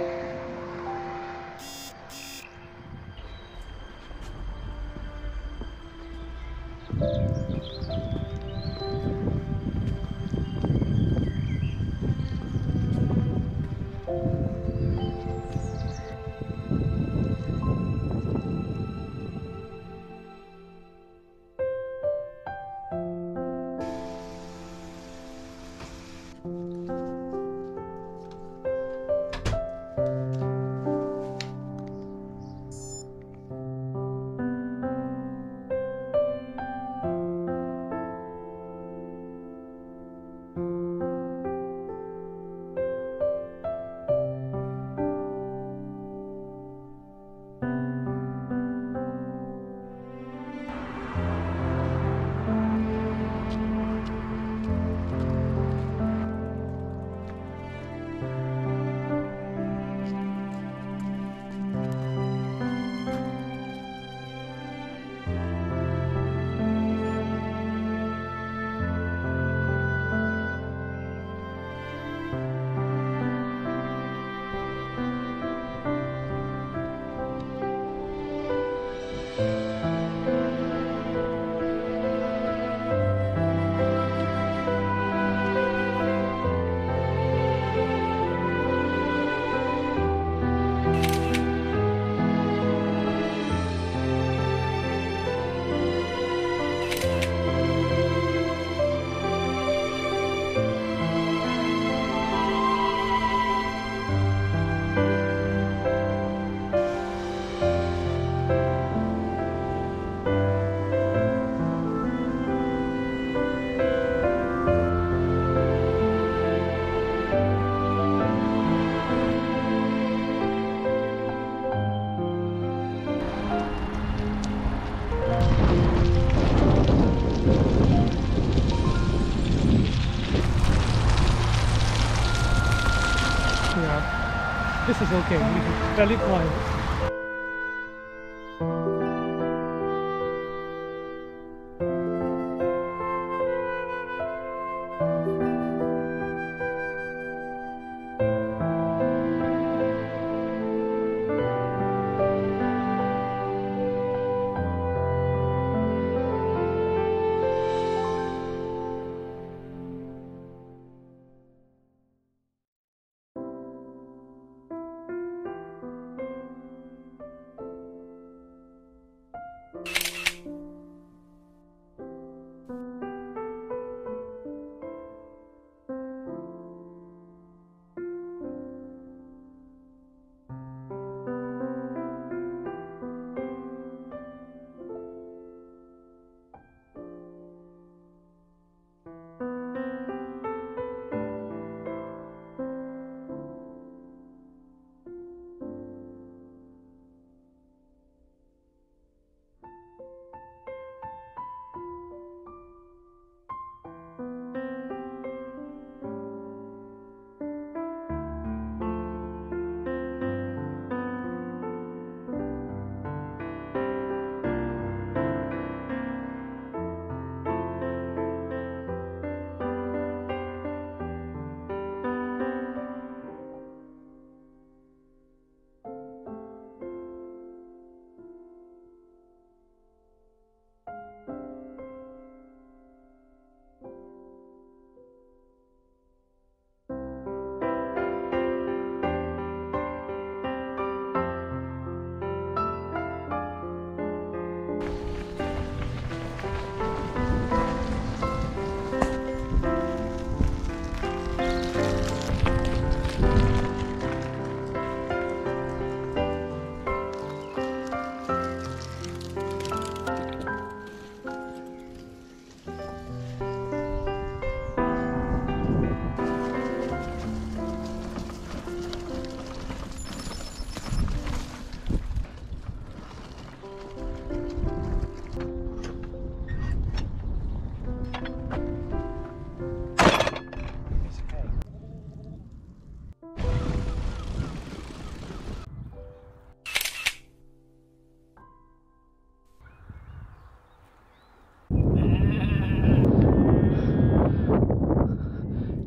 Thank you. This is okay. Fairly quiet.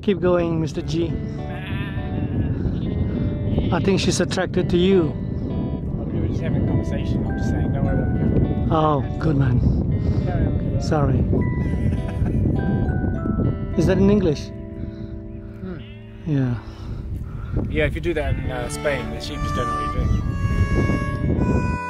Keep going, Mr. G. I think she's attracted to you. We were just having a conversation. I'm just saying, don't worry about. Oh, good man. Sorry. Is that in English? Hmm. Yeah. Yeah, if you do that in uh, Spain, the sheep just don't know what you're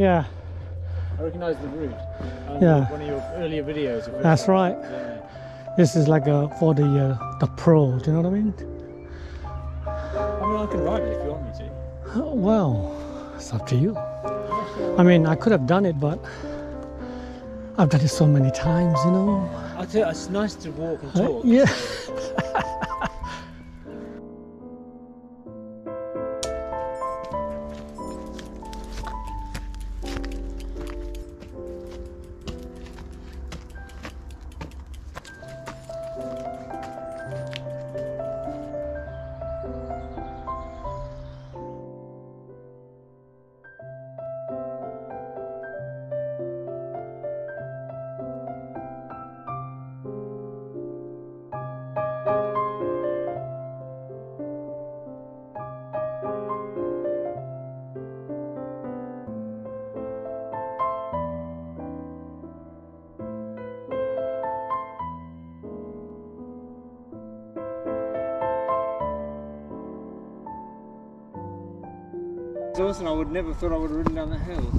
Yeah, I recognise the route. Yeah. One of your earlier videos. That's right. Yeah. This is like uh, for the uh, the pro. Do you know what I mean? I mean, I can ride it if you want me to. Uh, Well, it's up to you. I mean, I could have done it, but I've done it so many times, you know. I tell you, it's nice to walk and Uh, talk. yeah. Dawson, I would never thought I would have ridden down that hill.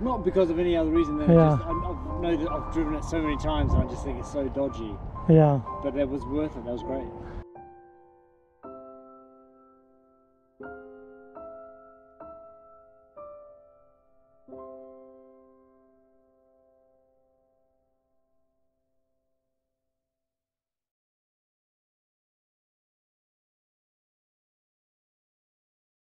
Not because of any other reason than Yeah. just I, I know that I've driven it so many times and I just think it's so dodgy. Yeah. But it was worth it. That was great.